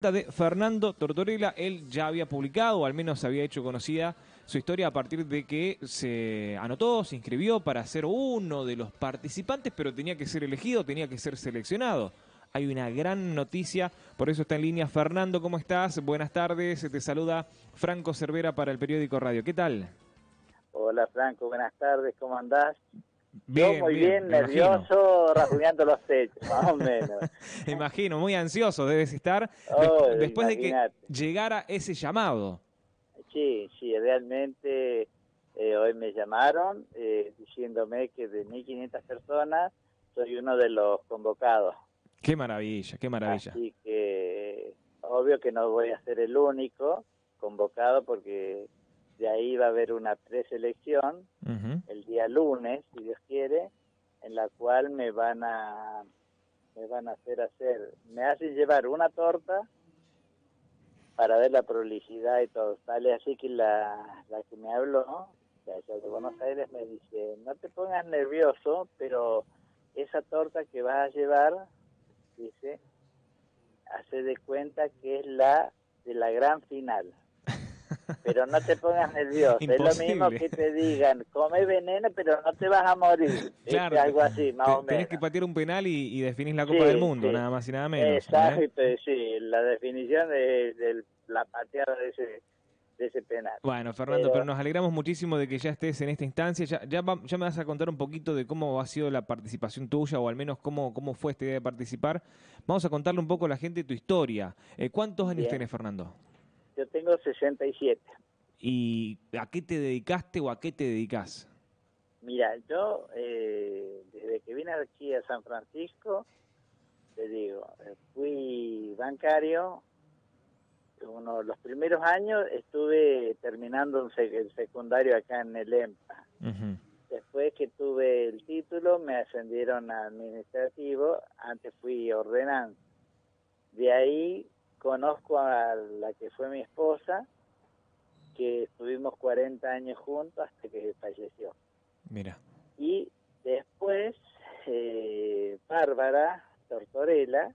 de Fernando Tortorella. Él ya había publicado, o al menos había hecho conocida su historia a partir de que se anotó, se inscribió para ser uno de los participantes, pero tenía que ser elegido, tenía que ser seleccionado. Hay una gran noticia, por eso está en línea Fernando, ¿cómo estás? Buenas tardes, te saluda Franco Cervera para el periódico Radio. ¿Qué tal? Hola Franco, buenas tardes, ¿cómo andás? Bien, Yo muy bien, nervioso, rasguñando los techos, más o menos. imagino, muy ansioso debes estar Oh, des- después de que llegara ese llamado. Sí, sí, realmente eh, hoy me llamaron eh, diciéndome que de 1.500 personas soy uno de los convocados. Qué maravilla, qué maravilla. Así que obvio que no voy a ser el único convocado porque de ahí va a haber una preselección Ujú. el día lunes, si Dios quiere, en la cual me van a me van a hacer hacer, me hacen llevar una torta para ver la prolicidad y todo. Sale así que la, la que me habló, de allá de Buenos Aires, me dice, no te pongas nervioso, pero esa torta que vas a llevar, dice, hace de cuenta que es la de la gran final. Pero no te pongas nervioso. Es lo mismo que te digan, come veneno, pero no te vas a morir. Claro, Algo así, más Te- o Tenés menos. que patear un penal y, y definís la Copa Sí, del Mundo, sí. nada más y nada menos. ¿eh? Exacto, sí, la definición de, de la pateada de ese, de ese penal. Bueno, Fernando, Pero- pero nos alegramos muchísimo de que ya estés en esta instancia. Ya, ya, va- ya me vas a contar un poquito de cómo ha sido la participación tuya, o al menos cómo, cómo fue esta idea de participar. Vamos a contarle un poco a la gente tu historia. Eh, ¿Cuántos años Bien. tenés, Fernando? Yo tengo 67. ¿Y a qué te dedicaste o a qué te dedicas? Mira, yo eh, desde que vine aquí a San Francisco, te digo, eh, fui bancario. Uno, los primeros años estuve terminando el secundario acá en el EMPA. Después que tuve el título, me ascendieron a administrativo. Antes fui ordenanza. De ahí conozco a la que fue mi esposa, que estuvimos 40 años juntos hasta que falleció. Mira. Y después, eh, Bárbara Tortorella,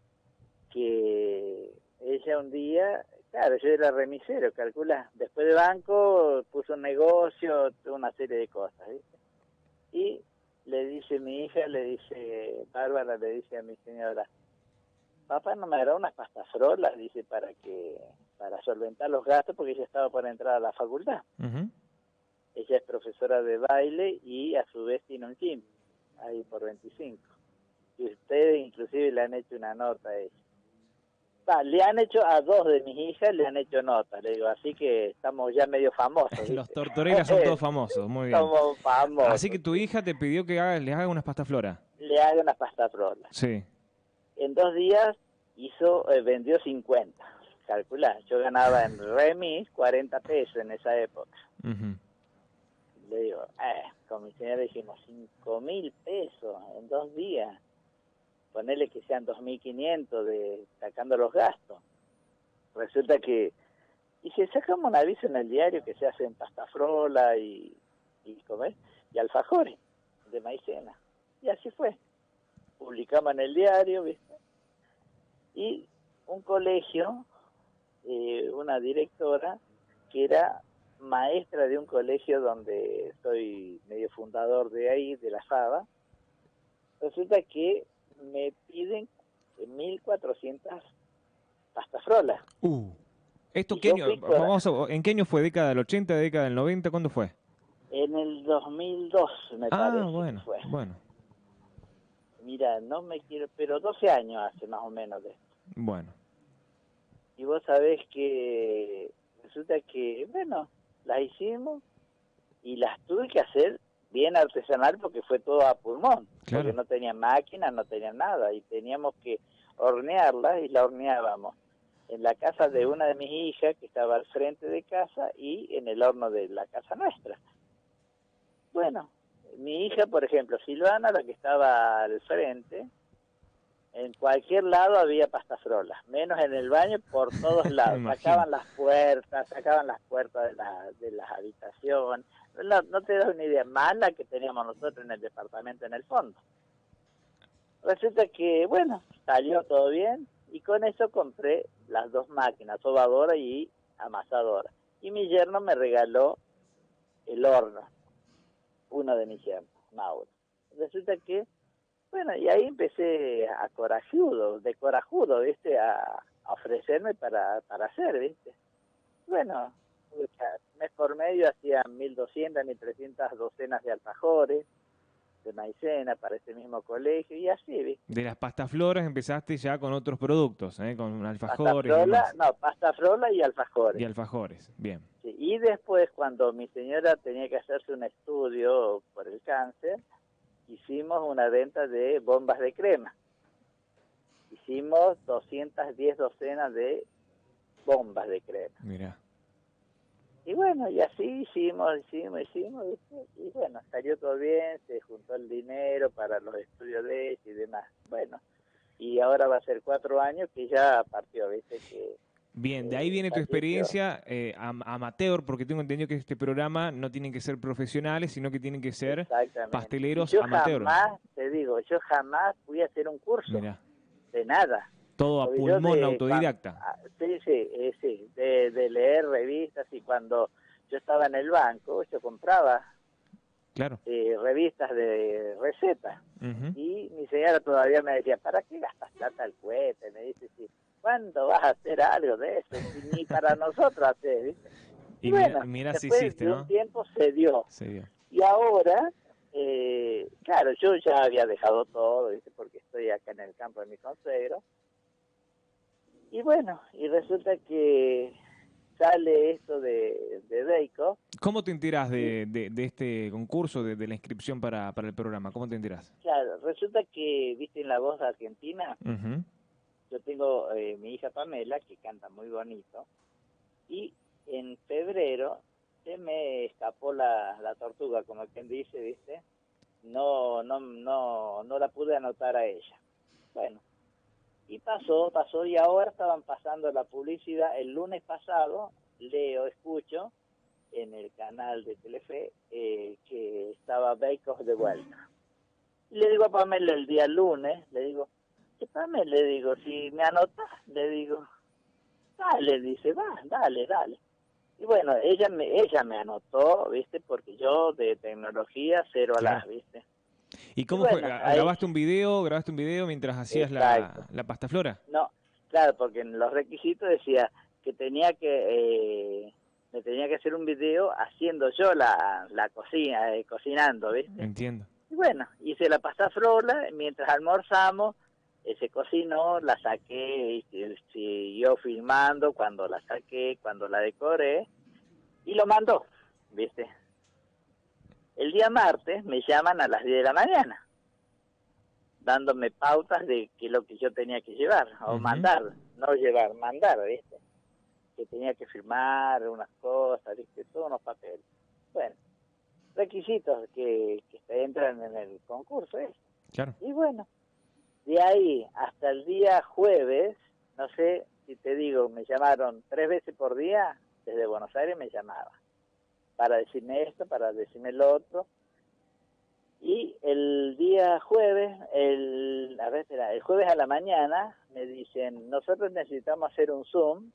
que ella un día, claro, yo era remisero, calcula, después de banco puso un negocio, una serie de cosas, ¿viste? Y le dice mi hija, le dice, Bárbara le dice a mi señora, papá no me dará unas pastas frolas, dice, para que, para solventar los gastos, porque ella estaba por entrar a la facultad. Ella es profesora de baile y a su vez tiene un gym, ahí por 25. Y ustedes inclusive le han hecho una nota a ella. Va, le han hecho a dos de mis hijas, le han hecho notas, le digo, así que estamos ya medio famosos. Los tortorelas son todos famosos, muy bien. Somos famosos. Así que tu hija te pidió que hagas, les haga unas pastas flora. Le haga una pasta frola. Sí. En dos días hizo, eh, vendió 50. Calculá, yo ganaba en remis 40 pesos en esa época. Le digo, eh, con mi señora dijimos, cinco mil pesos en dos días. Ponerle que sean 2.500 de sacando los gastos. Resulta que, y se sacamos un aviso en el diario que se hacen pasta frola y, y, ¿cómo es? y alfajores de maicena. Y así fue. Publicamos en el diario, ¿viste? Y un colegio, eh, una directora, que era maestra de un colegio donde soy medio fundador de ahí, de la FABA, resulta que me piden 1.400 pastafrolas. Uh. ¿Esto qué año? Vamos a- ¿En qué año fue? ¿Década del 80, década del 90? ¿Cuándo fue? En el 2002, me Ah, parece. que bueno, fue. bueno, Mira, no me quiero, pero 12 años hace más o menos de esto. bueno. Y vos sabés que resulta que, bueno, las hicimos y las tuve que hacer bien artesanal porque fue todo a pulmón. Claro. Porque no tenía máquina, no tenía nada y teníamos que hornearlas y la horneábamos en la casa de una de mis hijas que estaba al frente de casa y en el horno de la casa nuestra. Bueno, mi hija, por ejemplo, Silvana, la que estaba al frente, en cualquier lado había pastafrolas, menos en el baño, por todos lados. Sacaban las puertas, sacaban las puertas de, la, de las habitaciones. No, no te das una idea mala que teníamos nosotros en el departamento en el fondo. Resulta que, bueno, salió todo bien Y con eso compré las dos máquinas, sobadora y amasadora. Y mi yerno me regaló el horno, uno de mis Mauro. Resulta que, bueno, y ahí empecé a corajudo, de corajudo, ¿viste? A, ofrecerme para, para hacer, ¿viste? Bueno, mes por medio hacía 1.200, 1.300 docenas de alfajores, de maicena para ese mismo colegio y así, ¿viste? De las pastafloras empezaste ya con otros productos, ¿eh? con alfajores. Pasta no, pastafrola y alfajores. Y alfajores, bien. y después cuando mi señora tenía que hacerse un estudio por el cáncer, hicimos una venta de bombas de crema. Hicimos 210 docenas de bombas de crema. Mira. Y bueno, y así hicimos, hicimos, hicimos, y bueno, salió todo bien, se juntó el dinero para los estudios de ella y demás. Bueno, y ahora va a ser cuatro años que ya partió, ¿viste? Que, Bien, de ahí viene tu experiencia eh, amateur, porque tengo entendido que este programa no tienen que ser profesionales, sino que tienen que ser pasteleros yo. Jamás, te digo, yo jamás fui a hacer un curso de nada. Todo a pulmón, autodidacta. Ah, sí, sí, eh, sí, de, leer revistas y cuando yo estaba en el banco, yo compraba claro. Eh, revistas de recetas. Y mi señora todavía me decía, ¿para qué gastas plata al cohete? Me dice, sí, ¿cuándo vas a hacer algo de eso? ni para nosotros hacer, ¿viste? Y, bueno, mira, si hiciste, un tiempo se dio. Y ahora, eh, claro, yo ya había dejado todo, ¿viste? Porque estoy acá en el campo de mi consejero y bueno, y resulta que sale esto de, de Deiko. ¿Cómo te enterás de, de, este concurso, de, la inscripción para, para el programa? ¿Cómo te enterás? Claro, resulta que, viste, en La Voz Argentina, yo tengo eh, mi hija Pamela, que canta muy bonito, y en febrero se me escapó la, la tortuga, como quien dice, viste, no, no, no, no la pude anotar a ella. Bueno, y pasó, pasó, y ahora estaban pasando la publicidad. El lunes pasado, leo, escucho en el canal de Telefe eh, que estaba Bacos de vuelta. Y le digo a Pamela el día lunes, le digo, ¿qué Pamela? Le digo, si me anotas, le digo, dale, dice, va, dale, dale. Y bueno, ella me, ella me anotó, ¿viste? Porque yo de tecnología cero a las, ¿viste? ¿Y cómo fue? ¿Grabaste un video? ¿Grabaste un video mientras hacías la, la, pasta flora? No, claro, porque en los requisitos decía que tenía que eh, me tenía que hacer un video haciendo yo la, la cocina, eh, cocinando, ¿viste? Entiendo. Y bueno, hice la pasta flora, mientras almorzamos, eh, se cocinó, la saqué, y, siguió filmando cuando la saqué, cuando la decoré, y lo mandó, ¿viste? El día martes me llaman a las 10 de la mañana, dándome pautas de qué es lo que yo tenía que llevar, o mandar, no llevar, mandar, ¿viste? Que tenía que firmar unas cosas, ¿viste? Todos unos papeles. Bueno, requisitos que, que entran en el concurso, ¿eh? Claro. Y bueno, de ahí hasta el día jueves, no sé si te digo, me llamaron tres veces por día, desde Buenos Aires me llamaba para decirme esto, para decirme lo otro. Y el día jueves, el, a ver, el jueves a la mañana me dicen, nosotros necesitamos hacer un Zoom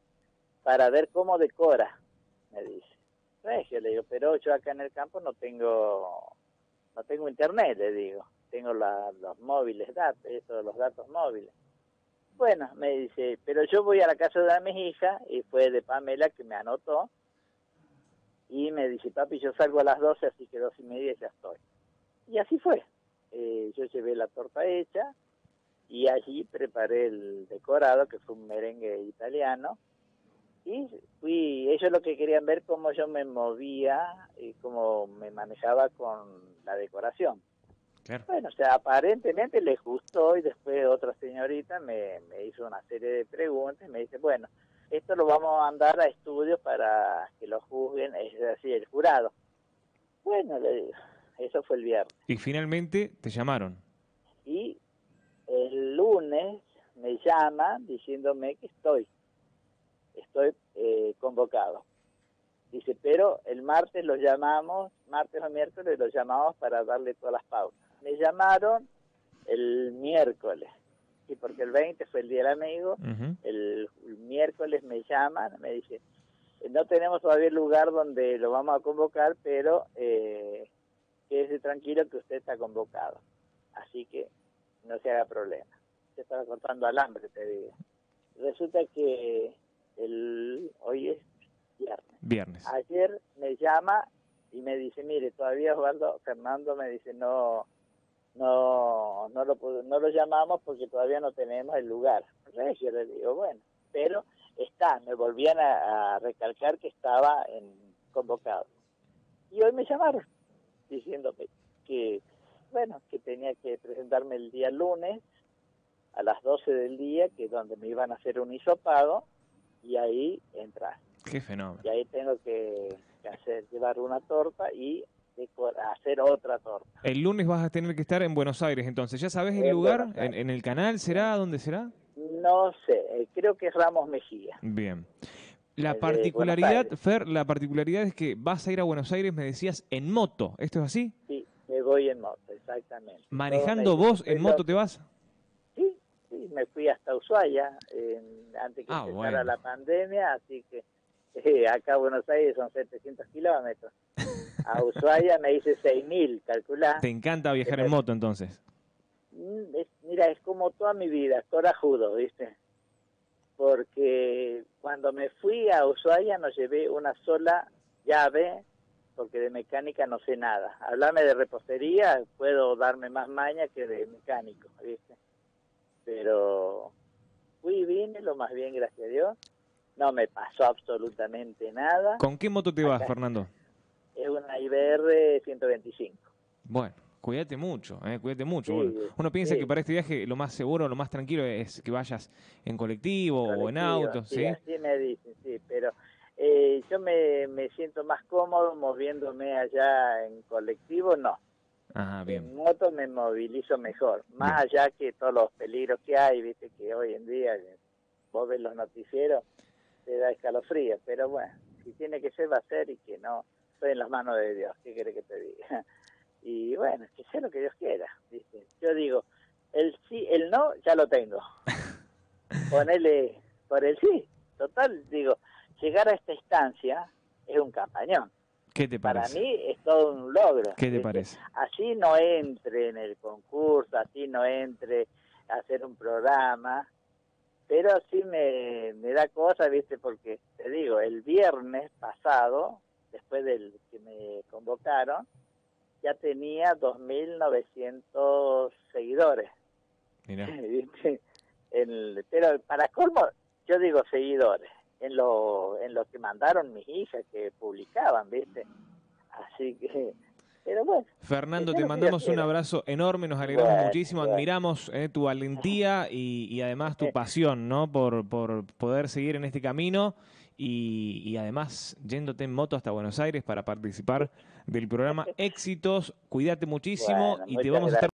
para ver cómo decora, me dice. yo le digo, pero yo acá en el campo no tengo, no tengo internet, le digo, tengo los móviles, datos, eso, los datos móviles. Bueno, me dice, pero yo voy a la casa de mi hija, y fue de Pamela que me anotó, y me dice, papi, yo salgo a las 12, así que dos y media ya estoy. Y así fue. Eh, yo llevé la torta hecha y allí preparé el decorado, que fue un merengue italiano. Y fui, ellos lo que querían ver cómo yo me movía y cómo me manejaba con la decoración. Bueno, o sea, aparentemente les gustó y después otra señorita me, me hizo una serie de preguntas y me dice, bueno, esto lo vamos a mandar a estudios para que lo juzguen, es decir, el jurado. Bueno, le digo, eso fue el viernes. Y finalmente te llamaron. Y el lunes me llama diciéndome que estoy, estoy eh, convocado. Dice, pero el martes los llamamos, martes o miércoles los llamamos para darle todas las pautas. Me llamaron el miércoles Sí, porque el 20 fue el Día del Amigo, el, el miércoles me llaman, me dice, no tenemos todavía el lugar donde lo vamos a convocar, pero eh, quédese tranquilo que usted está convocado. Así que no se haga problema. Se estaba cortando alambre, te digo. Resulta que el, hoy es viernes. Viernes. Ayer me llama y me dice, mire, todavía Osvaldo Fernando me dice, no no no lo no lo llamamos porque todavía no tenemos el lugar. Entonces yo le digo, bueno, pero está, me volvían a, a recalcar que estaba en convocado. Y hoy me llamaron diciéndome que, bueno, que tenía que presentarme el día lunes a las 12 del día, que es donde me iban a hacer un hisopado, y ahí entrar. Qué fenómeno. Y ahí tengo que, que hacer, llevar una torta y hacer otra torta. El lunes vas a tener que estar en Buenos Aires, entonces. ¿Ya sabes el En lugar? ¿En, el canal será? ¿Dónde será? No sé, eh, creo que es Ramos Mejía. Bien. La de particularidad. Fer, la particularidad es que vas a ir a Buenos Aires, me decías, en moto. ¿Esto es así? Sí, me voy en moto, exactamente. ¿Manejando Todo vos en moto te vas? Sí, sí, me fui hasta Ushuaia en- antes que Ah, empezara bueno. la pandemia, así que eh, acá a Buenos Aires son 700 kilómetros. A Ushuaia me hice 6.000, calculá. Te encanta viajar en moto entonces. Mm, es- mira, es como toda mi vida, corajudo, ¿viste? Porque cuando me fui a Ushuaia no llevé una sola llave, porque de mecánica no sé nada. Hablame de repostería, puedo darme más maña que de mecánico, ¿viste? Pero fui y vine, lo más bien, gracias a Dios. No me pasó absolutamente nada. ¿Con qué moto te vas. Fernando? Es una IBR 125. Bueno, cuídate mucho, eh, cuídate mucho. Sí, uno piensa sí. que para este viaje lo más seguro, lo más tranquilo es que vayas en colectivo o en auto, ¿sí? Así me dicen, sí, pero eh, yo me, me siento más cómodo moviéndome allá en colectivo, no. Ah, bien. En moto me movilizo mejor, más allá que todos los peligros que hay, viste que hoy en día eh, vos ves los noticieros, te da escalofrío, pero bueno, si tiene que ser va a ser y que no, estoy en las manos de Dios, ¿qué quiere que te diga? Y bueno, que sea lo que Dios quiera, ¿viste? Yo digo, el sí, el no, ya lo tengo. Ponele por el sí. Total, digo, llegar a esta instancia es un campañón. ¿Qué te Para parece? mí es todo un logro. ¿Qué te ¿viste? parece? Así no entre en el concurso, así no entre a hacer un programa, pero sí me, me da cosa, ¿viste? Porque te digo, el viernes pasado, después del que me convocaron, ya tenía 2.900 seguidores. En- pero para colmo, yo digo seguidores, en lo, en lo que mandaron mis hijas que publicaban, ¿viste? Así que, pero bueno, Fernando, te mandamos un abrazo enorme, nos alegramos Bueno, muchísimo, bueno. admiramos eh, tu valentía y, y además tu pasión, ¿no? Por, por poder seguir en este camino y, y además yéndote en moto hasta Buenos Aires para participar del programa Éxitos. Cuídate muchísimo Bueno, y te vamos a estar